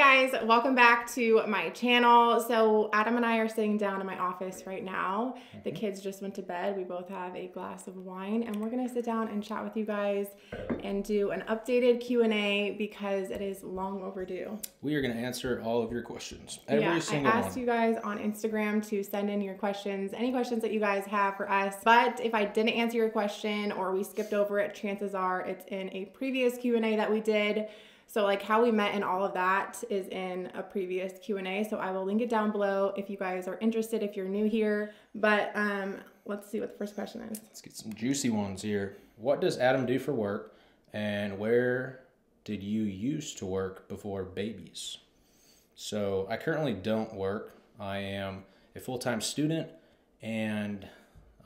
Guys, welcome back to my channel. So Adam and I are sitting down in my office right now. The mm-hmm. kids just went to bed. We both have a glass of wine and we're going to sit down and chat with you guys and do an updated Q&A because it is long overdue. We are going to answer all of your questions. Every yeah, single I asked one. you guys on Instagram to send in your questions, any questions that you guys have for us. But if I didn't answer your question or we skipped over it, chances are it's in a previous Q&A that we did. So like how we met and all of that is in a previous Q&A. So I will link it down below if you guys are interested, if you're new here. But um, let's see what the first question is. Let's get some juicy ones here. What does Adam do for work and where did you used to work before babies? So I currently don't work. I am a full-time student and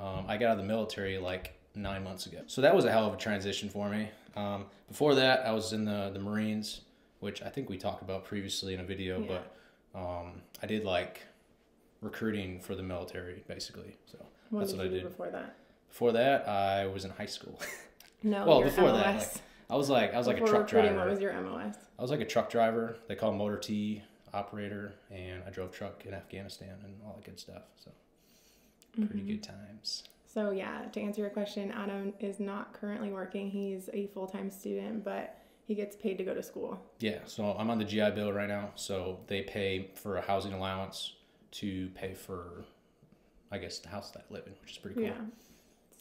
um, I got out of the military like nine months ago. So that was a hell of a transition for me. Um, before that, I was in the, the Marines, which I think we talked about previously in a video, Yeah. but um, I did like recruiting for the military basically. So What that's did what I did. before that? Before that, I was in high school. No, well, before that, like, I was like I was like a truck driver. What was your MOS? I was like a truck driver. They call motor T operator, and I drove truck in Afghanistan and all that good stuff. So pretty Mm-hmm. good times. So yeah, to answer your question, Adam is not currently working. He's a full-time student, but he gets paid to go to school. Yeah, so I'm on the GI Bill right now. So they pay for a housing allowance to pay for, I guess, the house that I live in, which is pretty cool. Yeah.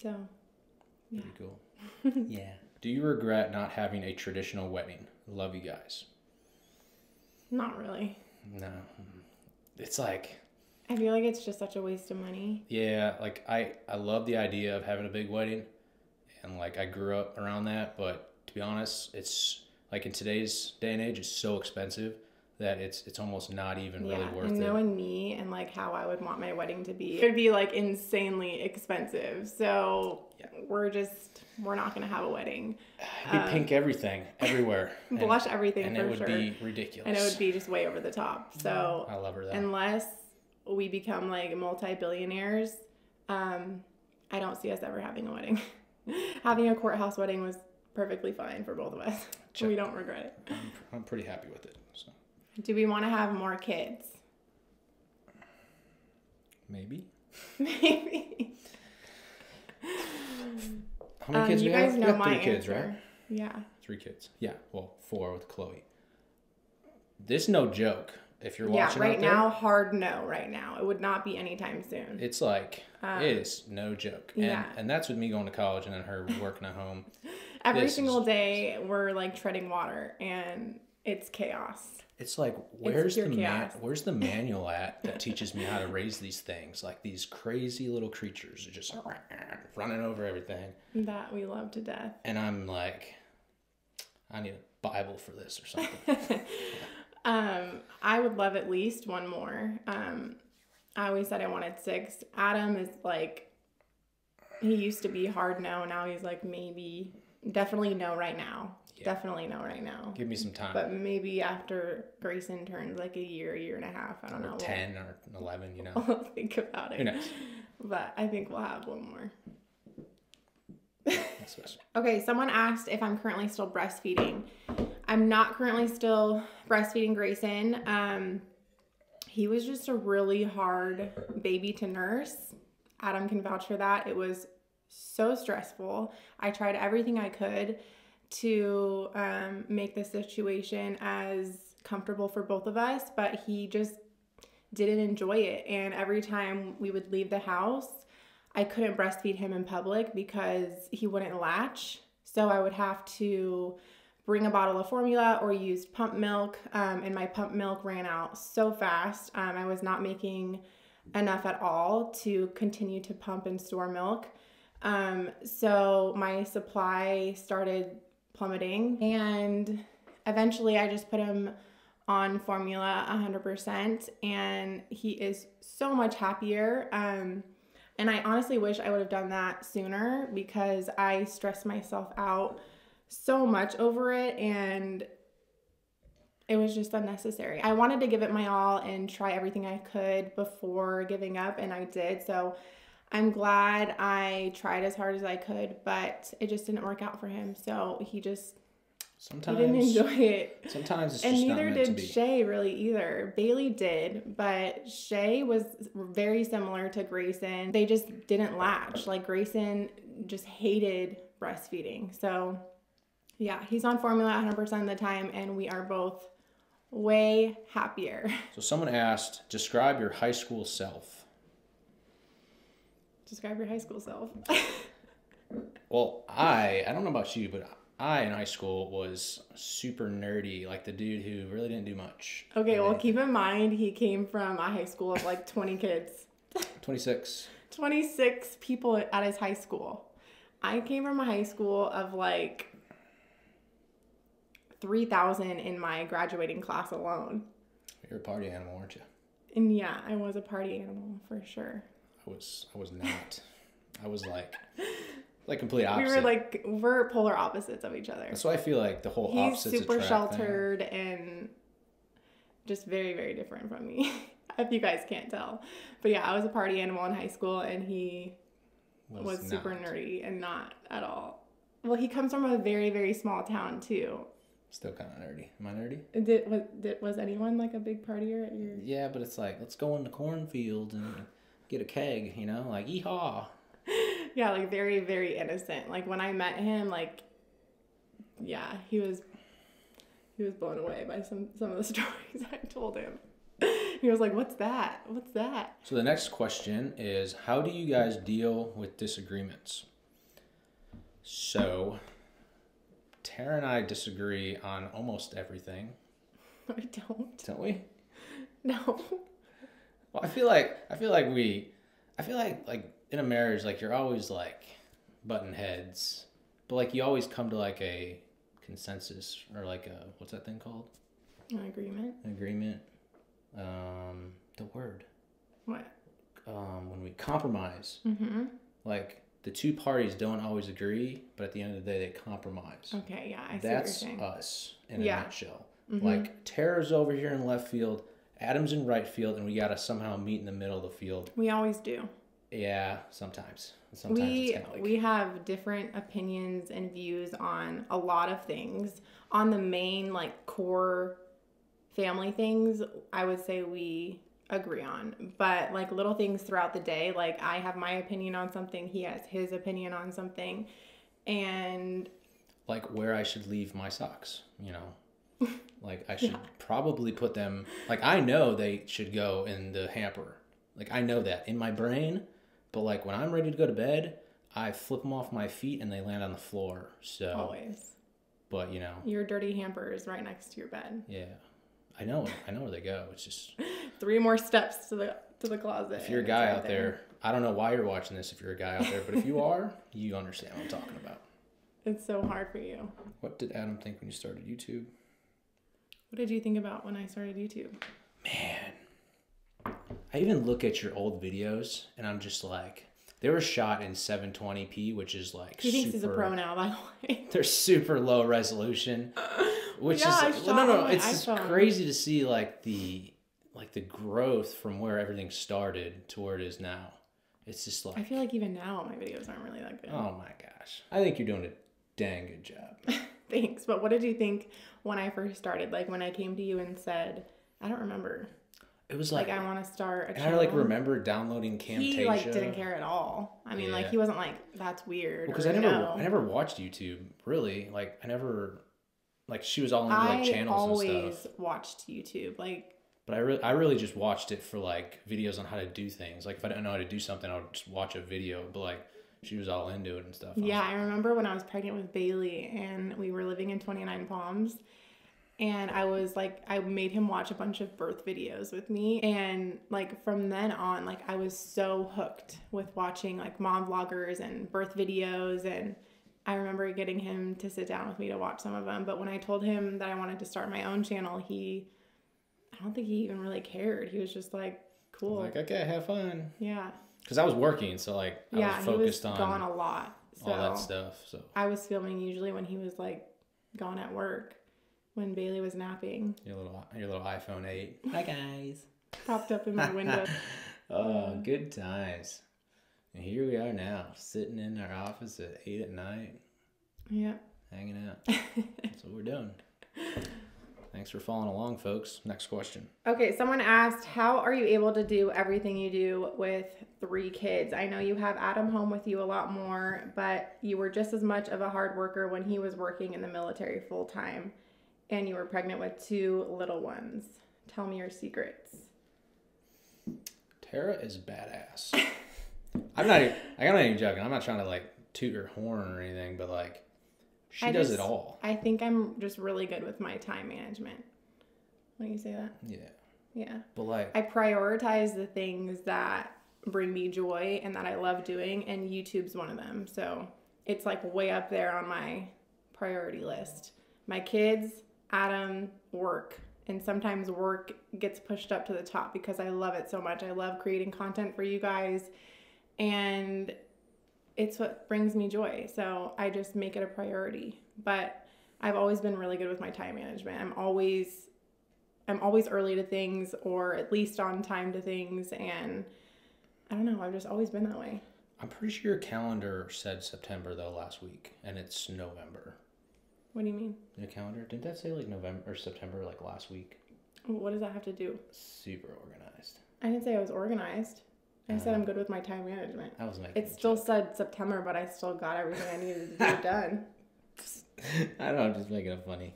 So Pretty cool. yeah. Do you regret not having a traditional wedding? Love you guys. not really. No. It's like I feel like it's just such a waste of money. Yeah, like I I love the idea of having a big wedding, and like I grew up around that. But to be honest, it's like in today's day and age, it's so expensive that it's it's almost not even really yeah, worth and it. knowing me and like how I would want my wedding to be, it would be like insanely expensive. So Yeah. we're just we're not gonna have a wedding. It'd be pink um, everything everywhere, and, Blush everything and it would sure, be ridiculous. and it would be just way over the top. So I love her that. unless we become like multi-billionaires um i don't see us ever having a wedding having a courthouse wedding was perfectly fine for both of us Check. we don't regret it I'm, I'm pretty happy with it. So do we want to have more kids maybe. maybe How many um, kids you do we guys have? know we have my three answer kids, right? yeah Three kids. Yeah. Well, four with Chloe. This no joke. If you're yeah watching right there, now hard no right now. It would not be anytime soon. It's like Um, it is no joke, and yeah. and that's with me going to college and then her working at home. every this single is- day we're like treading water and it's chaos. It's like where's pure the man, where's the manual at that teaches me how to raise these things? Like these crazy little creatures that just running over everything, that we love to death. And I'm like, I need a Bible for this or something. Um, I would love at least one more. Um, I always said I wanted six. Adam is like, he used to be hard no. Now he's like maybe, definitely no right now. Yeah. Definitely no right now. Give me some time. But maybe after Grayson turns like a year, year and a half. I don't know. or We'll- ten or eleven, you know. We'll think about it. Who knows? But I think we'll have one more. Okay, someone asked if I'm currently still breastfeeding. I'm not currently still breastfeeding Grayson. Um, he was just a really hard baby to nurse. Adam can vouch for that. It was so stressful. I tried everything I could to um, make the situation as comfortable for both of us, but he just didn't enjoy it. And every time we would leave the house, I couldn't breastfeed him in public because he wouldn't latch. So I would have to bring a bottle of formula or used pump milk. Um, and my pump milk ran out so fast. Um, I was not making enough at all to continue to pump and store milk. Um, so my supply started plummeting. And eventually I just put him on formula 100% and he is so much happier. Um, and I honestly wish I would have done that sooner because I stressed myself out so much over it and it was just unnecessary. I wanted to give it my all and try everything I could before giving up, and I did. So I'm glad I tried as hard as I could, but it just didn't work out for him. So he just Sometimes he didn't enjoy it. Sometimes it's and just neither not meant to did. Shay really either. Baylee did, but Shay was very similar to Grayson. They just didn't latch. Like Grayson just hated breastfeeding. So, yeah, he's on formula 100% of the time, and we are both way happier. So someone asked, describe your high school self. Describe your high school self. Well, I I don't know about you, but I in high school was super nerdy, like the dude who really didn't do much. Okay, well, keep in mind he came from a high school of like 20 kids. 26. 26 people at his high school. I came from a high school of like 3,000 in my graduating class alone. You're a party animal, aren't you? And yeah, I was a party animal for sure. I was I was not. I was like like complete opposite. We were like, we're polar opposites of each other. That's why I feel like the whole He's super attract thing sheltered and just very, very different from me, if you guys can't tell. But yeah, I was a party animal in high school and he was, super nerdy and not at all. Well, he comes from a very, very small town too. Still kind of nerdy. Am I nerdy? Did was did, was anyone like a big partier at your? Yeah, but it's like let's go in the cornfield and get a keg, you know, like yeehaw. Yeah, like very very innocent. Like when I met him, like yeah, he was he was blown away by some some of the stories I told him. He was like, "What's that? What's that?" So the next question is how do you guys deal with disagreements? So Tara and I disagree on almost everything, I don't. don't we? No. Well, I feel like I feel like we I feel like like in a marriage like you're always like button heads, but like you always come to like a consensus or like a what's that thing called? An agreement. An agreement. Um, the word. What? Um, when we compromise, Mm-hmm. like the two parties don't always agree, but at the end of the day they compromise. Okay. Yeah, I see That's us in a Yeah. nutshell. Mhm. Like Tara's over here in left field, Adam's in right field, and we gotta somehow meet in the middle of the field. we always do. Yeah, sometimes. Sometimes we like we have different opinions and views on a lot of things on the main like core family things i would say we agree on but like little things throughout the day like i have my opinion on something he has his opinion on something and like where I should leave my socks. You know, like I should probably put them. Like I know they should go in the hamper. Like I know that in my brain, but like when I'm ready to go to bed, I flip them off my feet and they land on the floor. So, always but you know, your dirty hamper is right next to your bed yeah, I know. I know where they go. It's just three more steps to the to the closet if you're a guy right out there, I don't know why you're watching this. If you're a guy out there, but if you are, you understand what I'm talking about. it's so hard for you What did Adam think when you started YouTube? what did you think about when i started youtube Man, I even look at your old videos and I'm just like, they were shot in 720p, which is like he thinks super, he's a pro now by the way They're super low resolution, which Yeah, is well, no, no, it's just crazy to see like the like the growth from where everything started to where it is now. It's just like I feel like even now my videos aren't really that good. oh my gosh, I think you're doing a dang good job. Thanks. But what did you think when I first started? Like when I came to you and said, I don't remember. It was Like, like, I want to start a and I like remember downloading Camtasia. he like didn't care at all. I mean, like he wasn't like that's weird. because or, I never no. I never watched YouTube really. Like I never like she was all into like I channels always and stuff. I always watched YouTube. Like But I really I really just watched it for like videos on how to do things. Like if I didn't know how to do something, I would just watch a video. But like she was all into it and stuff. I was yeah, I remember when I was pregnant with Baylee and we were living in 29 Palms. And I was like, I made him watch a bunch of birth videos with me. And like from then on, like I was so hooked with watching like mom vloggers and birth videos. And I remember getting him to sit down with me to watch some of them. But when I told him that I wanted to start my own channel, he, I don't think he even really cared. He was just like, cool. like, okay, have fun. yeah. Because I was working, so like I yeah. was he was focused on gone a lot. So. all that stuff. So I was filming usually when he was like gone at work when Baylee was napping. your little your little iPhone eight. Hi guys. Popped up in my window. oh, good times. And here we are now, sitting in our office at eight at night, yeah. hanging out. That's what we're doing. Thanks for following along, folks. Next question. Okay, someone asked, How are you able to do everything you do with three kids? I know you have Adam home with you a lot more, but you were just as much of a hard worker when he was working in the military full time and you were pregnant with two little ones. Tell me your secrets. Tara is badass. I'm not even, I'm not even joking. I'm not trying to like toot her horn or anything, but like she I does just- it all. I think I'm just really good with my time management. When you say that? Yeah. Yeah. But like I prioritize the things that bring me joy and that I love doing, and YouTube's one of them. So it's like way up there on my priority list. My kids, Adam, work. And sometimes work gets pushed up to the top because I love it so much. I love creating content for you guys, and it's what brings me joy. So I just make it a priority. But I've always been really good with my time management. I'm always I'm always early to things or at least on time to things and I don't know, I've just always been that way. I'm pretty sure your calendar said September though last week, and it's November. What do you mean? Your calendar didn't that say like November or September like last week? What does that have to do? Super organized. I didn't say I was organized. I said uh, I'm good with my time management. I was making. It still said September, but I still got everything I needed to do done. I don't know. I'm just making it funny.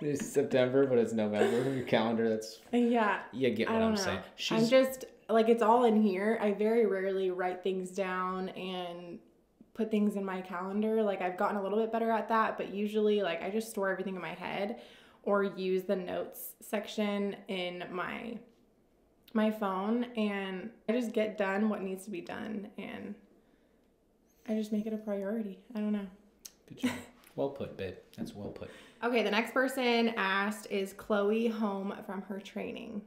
it's September, but it's November. Your calendar. That's Yeah, you get I what don't I'm know. saying. I'm just like it's all in here. I very rarely write things down and put things in my calendar. Like I've gotten a little bit better at that, but usually like I just store everything in my head or use the notes section in my my phone and I just get done what needs to be done and I just make it a priority. I don't know. good job. Well put, babe. That's well put. Okay, the next person asked is Chloe home from her training.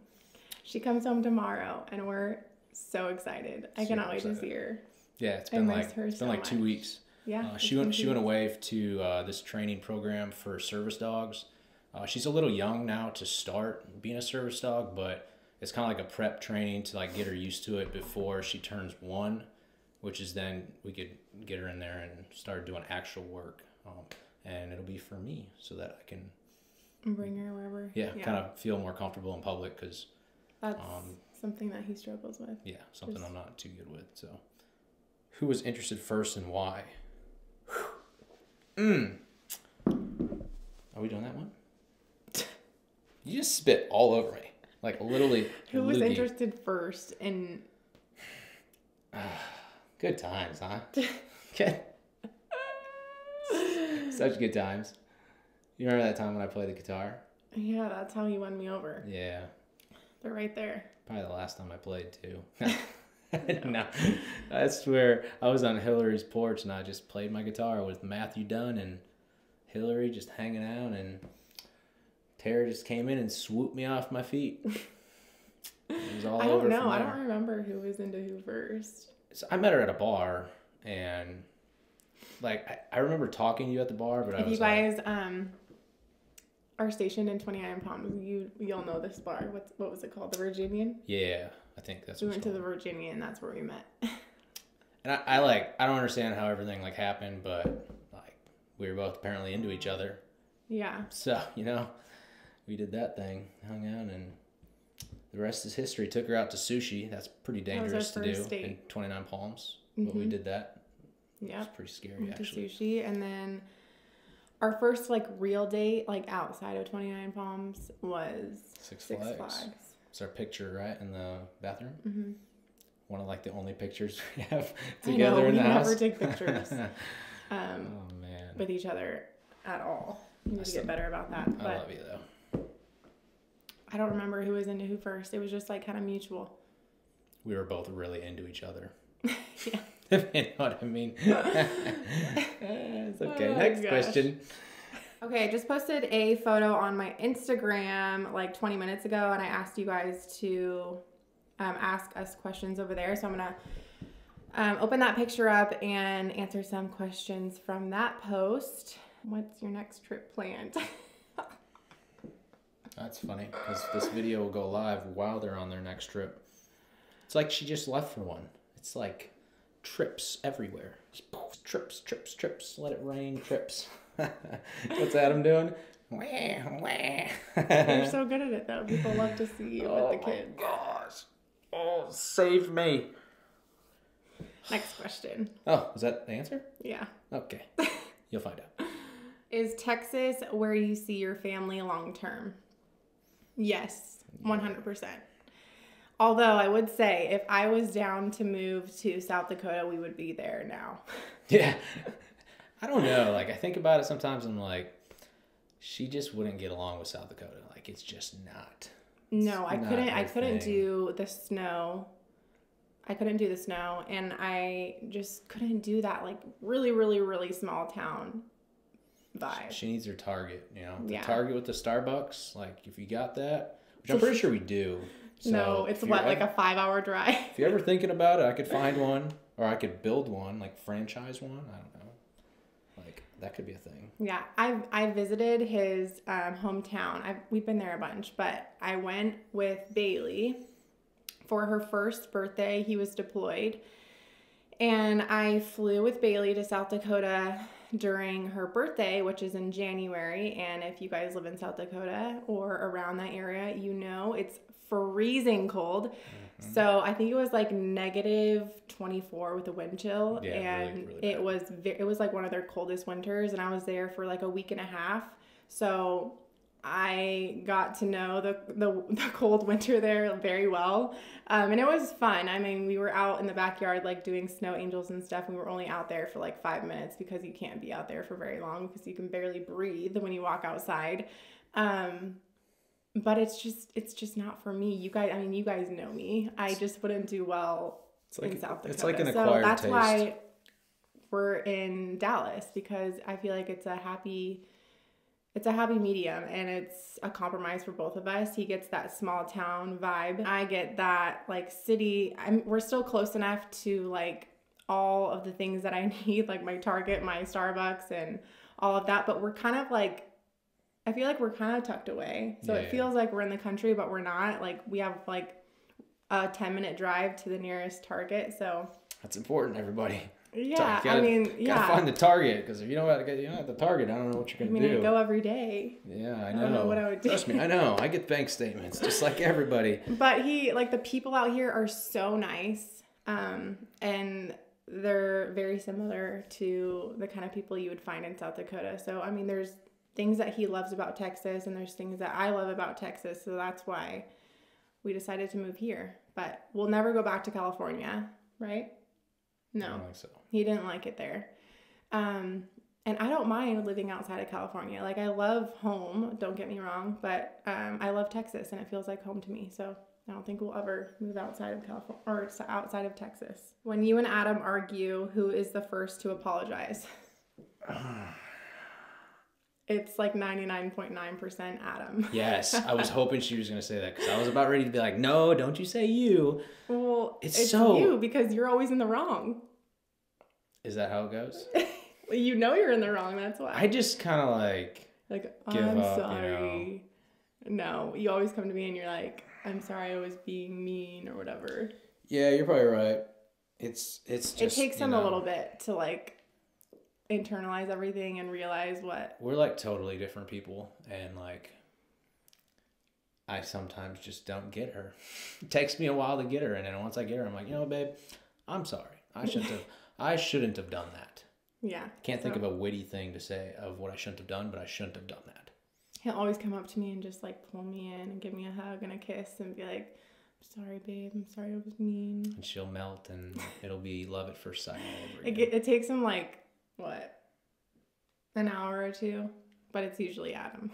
She comes home tomorrow and we're so excited. I Super cannot wait to see her. Yeah, it's been like her it's been so like two much. weeks. Yeah. Uh, she went. She went away to uh, this training program for service dogs. Uh, she's a little young now to start being a service dog, but it's kind of like a prep training to like get her used to it before she turns one, which is then we could get her in there and start doing actual work. Um, and it'll be for me so that I can Bring her wherever. yeah, kind of feel more comfortable in public because That's um, something that he struggles with. yeah, something I'm not too good with. So, who was interested first and why? Mm. Are we doing that one? You just spit all over me, like literally. Who was loogie. interested first in Good times, huh? Good. Such good times. You remember that time when I played the guitar? Yeah, that's how you won me over. Yeah, They're right there. probably the last time I played too. no, I swear I was on Hillary's porch and I just played my guitar with Matthew Dunn and Hillary just hanging out and Tara just came in and swooped me off my feet. It was all I don't know. I don't remember who was into who first. So I met her at a bar and like I, I remember talking to you at the bar, but I If was you like, guys um are stationed in 29 Palms, you you'll know this bar. What's what was it called? The Virginian. yeah, I think that's We what went it's to the called. Virginian. That's where we met. And I, I like I don't understand how everything like happened, but like we were both apparently into each other. yeah. So, you know, we did that thing, hung out, and the rest is history. Took her out to sushi. That's pretty dangerous to do date. in 29 Palms. But we Mhm. did that. Yeah. was pretty scary, Went to actually. sushi and then our first like real date like outside of 29 Palms was Six, Six Flags. Flags. It's our picture, right, in the bathroom. hmm One of like the only pictures we have I know, together in the house. We never take pictures. um, oh man, with each other at all. We I need to get better about that. I But love you though. I don't remember who was into who first. It was just like kind of mutual. We were both really into each other. Yeah. if you know what I mean. it's okay. Oh, Next gosh. question. Okay, I just posted a photo on my Instagram like 20 minutes ago, and I asked you guys to um, ask us questions over there. So I'm gonna um, open that picture up and answer some questions from that post. What's your next trip planned? That's funny because this video will go live while they're on their next trip. It's like she just left for one. It's like trips everywhere. Just trips, trips, trips. Let it rain, trips. What's Adam doing? Wah, wah. You're so good at it though. People love to see you oh with the oh kids. my gosh. Oh, save me. Next question. Oh, is that the answer? Yeah. Okay. You'll find out. Is Texas where you see your family long term? Yes, 100%. Although I would say if I was down to move to South Dakota, we would be there now. Yeah. I don't know. Like I think about it sometimes I'm like, she just wouldn't get along with South Dakota. Like it's just not. No, I not couldn't I couldn't thing. do the snow. I couldn't do the snow and I just couldn't do that like really really really small town vibe. She needs her Target, you know. The Yeah. Target with the Starbucks, like if you got that, which I'm pretty sure we do. So no, it's what like ever- a 5-hour drive. If you're ever thinking about it, I could find one, or I could build one, like franchise one. I don't know. Like that could be a thing. Yeah, I I visited his um, hometown. I we've been there a bunch, but I went with Baylee for her first birthday. He was deployed, and I flew with Baylee to South Dakota during her birthday, which is in January. And if you guys live in South Dakota or around that area, you know it's freezing cold. Mm-hmm. So I think it was like negative 24 with a wind chill, Yeah, and really it was it was like one of their coldest winters, and I was there for like a week and a half. So I got to know the the, the cold winter there very well, um, and it was fun. I mean, we were out in the backyard like doing snow angels and stuff. We were only out there for like five minutes because you can't be out there for very long because you can barely breathe when you walk outside. Um, but it's just it's just not for me. You guys, I mean, you guys know me. I just wouldn't do well It's like in South Dakota. it's like an so that's taste. why we're in Dallas because I feel like it's a happy it's a happy medium and it's a compromise for both of us. He gets that small town vibe. I get that like city. I'm we're still close enough to like all of the things that I need, like my Target, my Starbucks and all of that, but we're kind of like I feel like we're kind of tucked away. So Yeah, it feels like we're in the country, but we're not. Like we have like a 10 minute drive to the nearest Target. So That's important, everybody. Yeah, gotta- I mean, Gotta yeah. find the Target because if you don't have, you don't have the Target, I don't know what you're gonna I mean, I do. go every day. yeah, I I know. don't know what I would do. Trust me, I know. I get bank statements just like everybody. But he, like, the people out here are so nice. Um, and they're very similar to the kind of people you would find in South Dakota. So, I mean, there's things that he loves about Texas, and there's things that I love about Texas. So that's why we decided to move here. But we'll never go back to California, right? I No. don't think so. He didn't like it there. Um, and I don't mind living outside of California. Like I love home, don't get me wrong, but um, I love Texas and it feels like home to me. So I don't think we'll ever move outside of California or outside of Texas. When you and Adam argue, who is the first to apologize? it's like 99.9% Adam. Yes, I was hoping she was gonna say that because I was about ready to be like, no, don't you say you. Well, It's it's, so- you because you're always in the wrong. Is that how it goes? you know you're in the wrong, that's why. I just kind of like, Like, give I'm up, you sorry. No, you always come to me and you're like, I'm sorry I was being mean or whatever. yeah, you're probably right. It's it's just it takes them know, a little bit to like internalize everything and realize what. We're like totally different people, and like, I sometimes just don't get her. It takes me a while to get her, and then once I get her, I'm like, you know, babe, I'm sorry. I shouldn't have. I shouldn't have done that. Yeah. Can't think of a witty thing to say of what I shouldn't have done, but I shouldn't have done that. He'll always come up to me and just like pull me in and give me a hug and a kiss and be like, I'm sorry, babe. I'm sorry I was mean. And she'll melt, and it'll be love at first sight all over It, it takes him like, what, an hour or two? But it's usually Adam.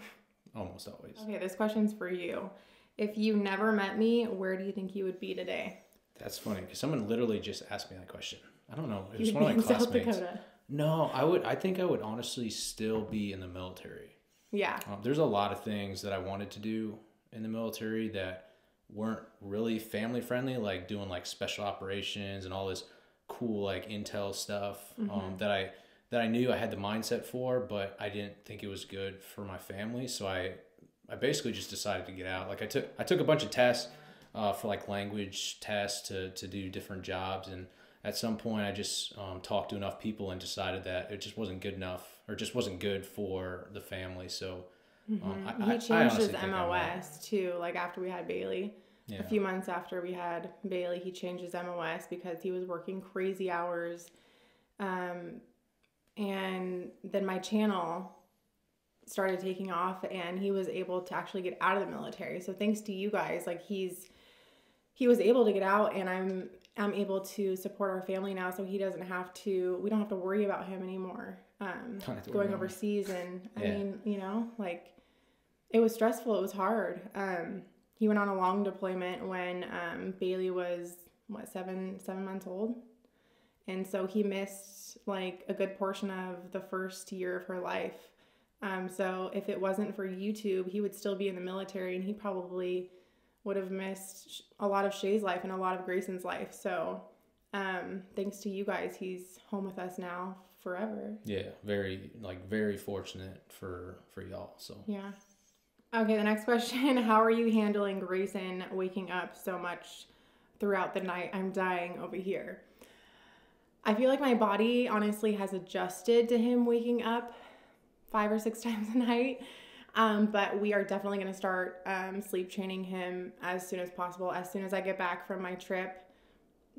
Almost always. Okay, this question's for you. If you never met me, where do you think you would be today? That's funny because someone literally just asked me that question. I don't know. It was You'd one of my in South classmates. Dakota. No, I would. I think I would honestly still be in the military. Yeah. Um, there's a lot of things that I wanted to do in the military that weren't really family friendly, like doing like special operations and all this cool like intel stuff um, that I that I knew I had the mindset for, but I didn't think it was good for my family. So I I basically just decided to get out. Like I took I took a bunch of tests uh, for like language tests to to do different jobs and at some point I just um, talked to enough people and decided that it just wasn't good enough or just wasn't good for the family. So um, I, he I- I changed his think I'm wrong. MOS too. Like after we had Baylee, Yeah. a few months after we had Baylee, he changed his MOS because he was working crazy hours. Um, and then my channel started taking off, and he was able to actually get out of the military. So thanks to you guys, like he's he was able to get out, and I'm I'm able to support our family now, so he doesn't have to. We don't have to worry about him anymore. Um, Don't have to worry going overseas, and I Yeah. mean, you know, like it was stressful. It was hard. Um, he went on a long deployment when um, Baylee was what seven seven months old, and so he missed like a good portion of the first year of her life. Um, so if it wasn't for YouTube, he would still be in the military, and he probably would have missed a lot of Shay's life and a lot of Grayson's life. So um, thanks to you guys, he's home with us now forever. Yeah, very like very fortunate for for y'all. So Yeah. Okay, the next question How are you handling Grayson waking up so much throughout the night? I'm dying over here. I feel like my body honestly has adjusted to him waking up five or six times a night. Um, but we are definitely going to start um, sleep training him as soon as possible. As soon as I get back from my trip,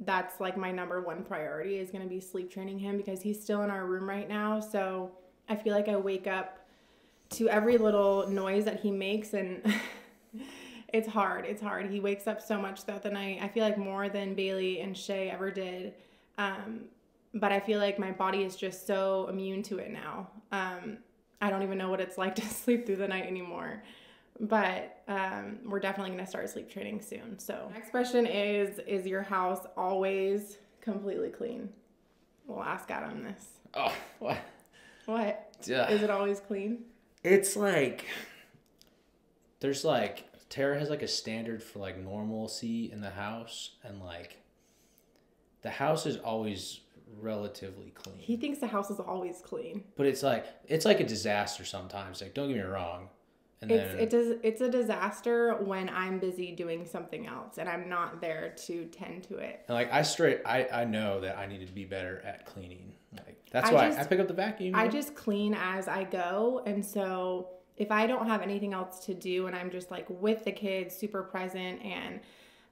that's like my number one priority is going to be sleep training him because he's still in our room right now. So I feel like I wake up to every little noise that he makes and it's hard it's hard he wakes up so much throughout the night i feel like more than baylee and shay ever did um, but i feel like my body is just so immune to it now. Um, i don't even know what it's like to sleep through the night anymore but um, we're definitely going to start sleep training soon. So next question is is your house always completely clean? We'll ask adam this. Oh what? what? Yeah. is it always clean? It's like there's like Tara has like a standard for like normalcy in the house, and like the house is always relatively clean. He thinks the house is always clean. but it's like it's like a disaster sometimes. Like don't get me wrong. And It's then it does it's a disaster when I'm busy doing something else and I'm not there to tend to it. and like I straight I I know that I need to be better at cleaning. Like that's I why just- I pick up the vacuum. I just clean as I go and so if I don't have anything else to do and I'm just like with the kids super present and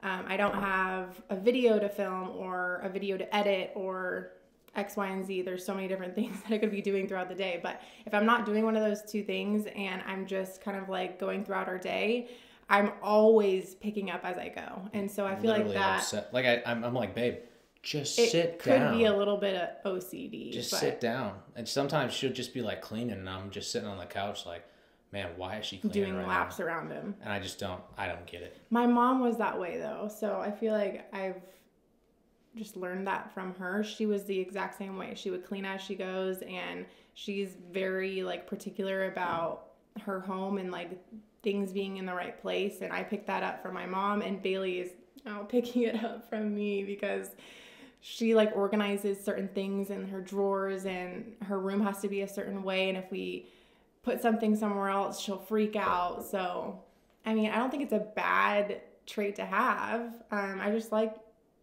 um, I don't have a video to film or a video to edit or X, Y, and Z. There's so many different things that I could be doing throughout the day. But if I'm not doing one of those two things and I'm just kind of like going throughout our day, I'm always picking up as I go. And so I feel like that upset. Like I I'm, I'm like babe, just it sit could down. be a little bit of OCD. just but sit down. And sometimes she'll just be like cleaning, and I'm just sitting on the couch like, man, why is she cleaning doing right laps now? around him. And I just don't I don't get it. My mom was that way though, so I feel like I've just learned that from her. She was the exact same way. She would clean as she goes and she's very like particular about her home and like things being in the right place and I picked that up from my mom and Baylee is now picking it up from me because she like organizes certain things in her drawers and her room has to be a certain way and if we put something somewhere else she'll freak out. So i mean i don't think it's a bad trait to have. Um, i just like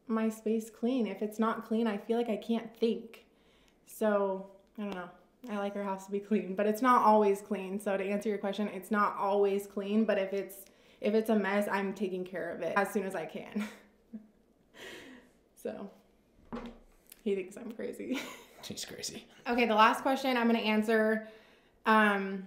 my space clean. If it's not clean i feel like i can't think. So i don't know. I like our house to be clean but it's not always clean. So to answer your question it's not always clean but if it's if it's a mess i'm taking care of it as soon as i can. So he thinks i'm crazy. She's crazy. Okay, the last question I'm going to answer um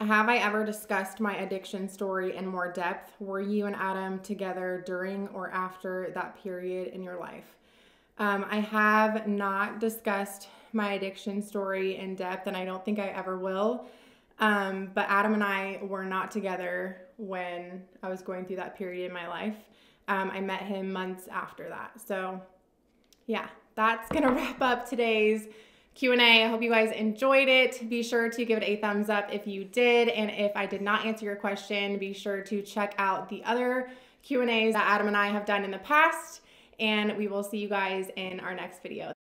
have I ever discussed my addiction story in more depth? Were you and Adam together during or after that period in your life? Um, I have not discussed my addiction story in depth, and I don't think I ever will. Um, but Adam and I were not together when I was going through that period in my life. Um, I met him months after that. So, yeah, that's gonna wrap up today's Q&A. I hope you guys enjoyed it. Be sure to give it a thumbs up if you did. And if I did not answer your question, be sure to check out the other Q&As that Adam and I have done in the past. And we will see you guys in our next video.